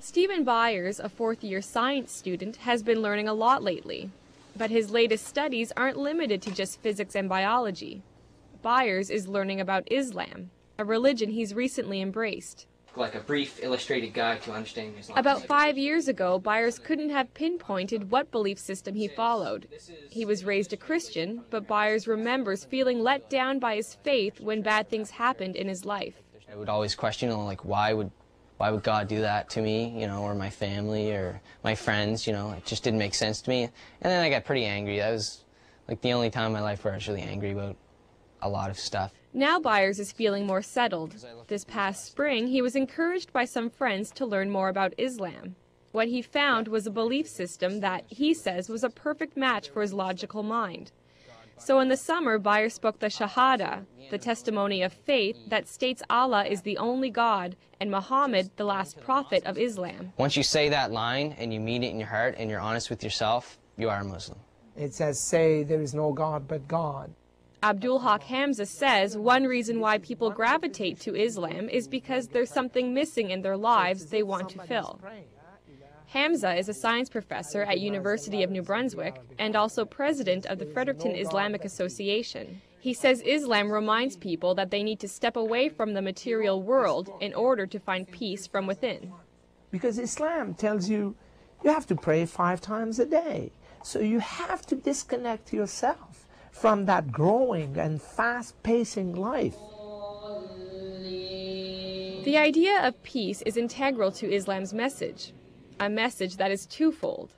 Stephen Byers, a fourth year science student, has been learning a lot lately. But his latest studies aren't limited to just physics and biology. Byers is learning about Islam, a religion he's recently embraced. Like a brief illustrated guide to understanding Islam. About five years ago, Byers couldn't have pinpointed what belief system he followed. He was raised a Christian, but Byers remembers feeling let down by his faith when bad things happened in his life. I would always question, like, why would, why would God do that to me, you know, or my family or my friends, you know, it just didn't make sense to me. And then I got pretty angry. That was like the only time in my life where I was really angry about a lot of stuff. Now Byers is feeling more settled. This past spring, he was encouraged by some friends to learn more about Islam. What he found was a belief system that, he says, was a perfect match for his logical mind. So in the summer, Byers spoke the Shahada, the testimony of faith that states Allah is the only God and Muhammad the last prophet of Islam. Once you say that line and you mean it in your heart and you're honest with yourself, you are a Muslim. It says, say there is no God but God. Abdul Haq Hamza says one reason why people gravitate to Islam is because there's something missing in their lives they want to fill. Hamza is a science professor at University of New Brunswick and also president of the Fredericton Islamic Association. He says Islam reminds people that they need to step away from the material world in order to find peace from within. Because Islam tells you you have to pray five times a day. So you have to disconnect yourself from that growing and fast-pacing life. The idea of peace is integral to Islam's message, a message that is twofold.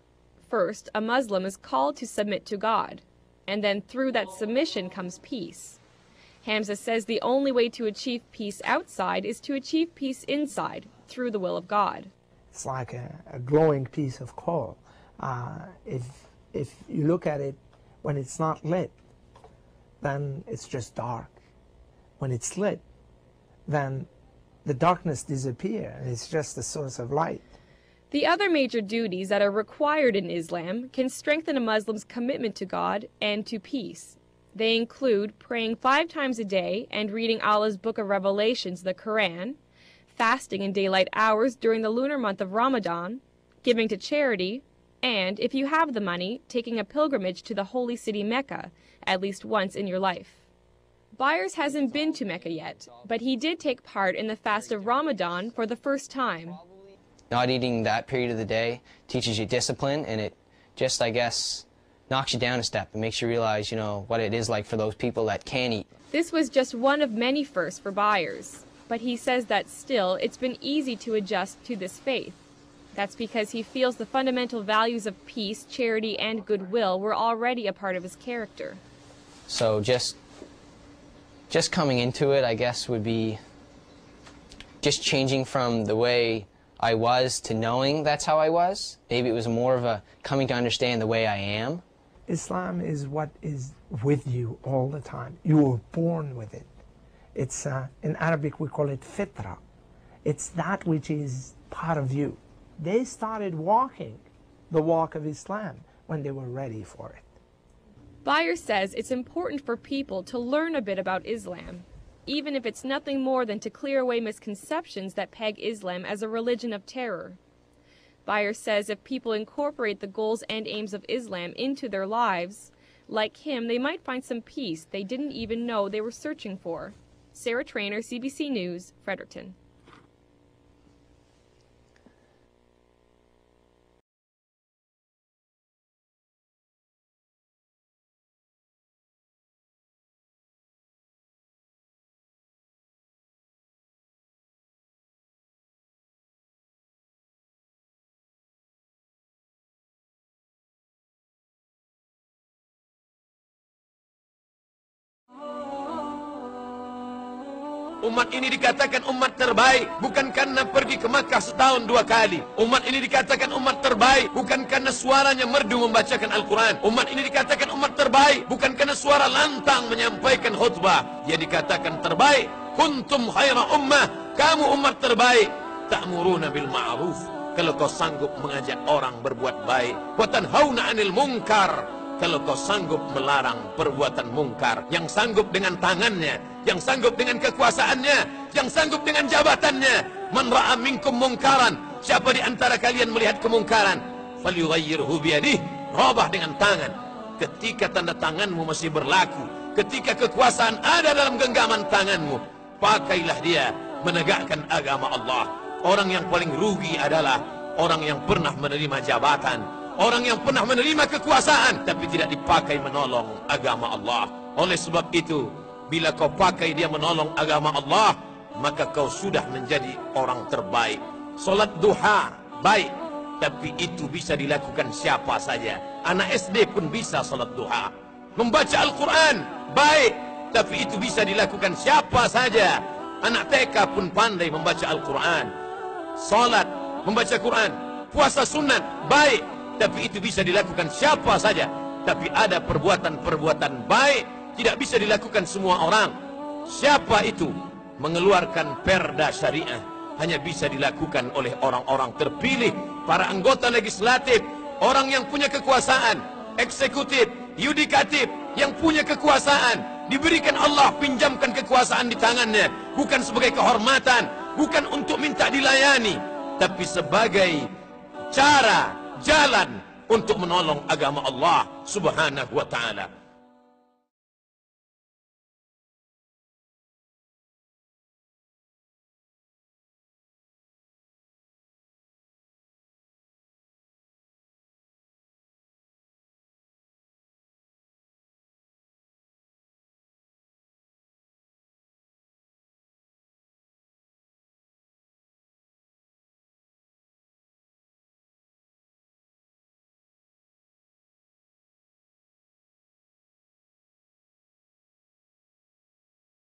First, a Muslim is called to submit to God, and then through that submission comes peace. Hamza says the only way to achieve peace outside is to achieve peace inside, through the will of God. It's like a, a glowing piece of coal. Uh, if, if you look at it when it's not lit, then it's just dark. When it's lit, then the darkness disappears. It's just a source of light. The other major duties that are required in Islam can strengthen a Muslim's commitment to God and to peace. They include praying five times a day and reading Allah's Book of Revelations, the Quran, fasting in daylight hours during the lunar month of Ramadan, giving to charity, and, if you have the money, taking a pilgrimage to the holy city Mecca at least once in your life. Byers hasn't been to Mecca yet, but he did take part in the fast of Ramadan for the first time. Not eating that period of the day teaches you discipline, and it just, I guess, knocks you down a step and makes you realize, you know, what it is like for those people that can't eat. This was just one of many firsts for Byers, but he says that still it's been easy to adjust to this faith. That's because he feels the fundamental values of peace, charity, and goodwill were already a part of his character. So just just coming into it, I guess, would be just changing from the way I was to knowing that's how I was. Maybe it was more of a coming to understand the way I am. Islam is what is with you all the time. You were born with it. It's uh, in Arabic we call it fitra. It's that which is part of you. They started walking the walk of Islam when they were ready for it. Byers says it's important for people to learn a bit about Islam, even if it's nothing more than to clear away misconceptions that peg Islam as a religion of terror. Byers says if people incorporate the goals and aims of Islam into their lives, like him, they might find some peace they didn't even know they were searching for. Sarah Trainer, CBC News, Fredericton. Umat ini dikatakan umat terbaik bukan karena pergi ke Makkah setahun dua kali. Umat ini dikatakan umat terbaik bukan karena suaranya merdu membacakan Al-Quran. Umat ini dikatakan umat terbaik bukan karena suara lantang menyampaikan khutbah. Dia dikatakan terbaik. Kuntum khaira ummah. Kamu umat terbaik. Ta'muruna bil ma'ruf. Kalau kau sanggup mengajak orang berbuat baik. Watan hauna anil munkar kalau kau sanggup melarang perbuatan mungkar yang sanggup dengan tangannya yang sanggup dengan kekuasaannya yang sanggup dengan jabatannya. Man ra'a minkum mungkaran. Siapa di antara kalian melihat kemungkaran? Falyughayyirhu biyadihi. Robah dengan tangan. Ketika tanda tanganmu masih berlaku ketika kekuasaan ada dalam genggaman tanganmu pakailah dia menegakkan agama Allah. Orang yang paling rugi adalah orang yang pernah menerima jabatan orang yang pernah menerima kekuasaan tapi tidak dipakai menolong agama Allah. Oleh sebab itu bila kau pakai dia menolong agama Allah maka kau sudah menjadi orang terbaik. Solat duha baik. Tapi itu bisa dilakukan siapa saja. Anak SD pun bisa solat duha. Membaca Al-Quran baik. Tapi itu bisa dilakukan siapa saja. Anak TK pun pandai membaca Al-Quran. Solat membaca Quran. Puasa sunat baik. Tapi itu bisa dilakukan siapa saja. Tapi ada perbuatan-perbuatan baik tidak bisa dilakukan semua orang. Siapa itu? Mengeluarkan perda syariah hanya bisa dilakukan oleh orang-orang terpilih para anggota legislatif orang yang punya kekuasaan eksekutif yudikatif yang punya kekuasaan. Diberikan Allah pinjamkan kekuasaan di tangannya bukan sebagai kehormatan bukan untuk minta dilayani tapi sebagai cara jalan untuk menolong agama Allah Subhanahu wa taala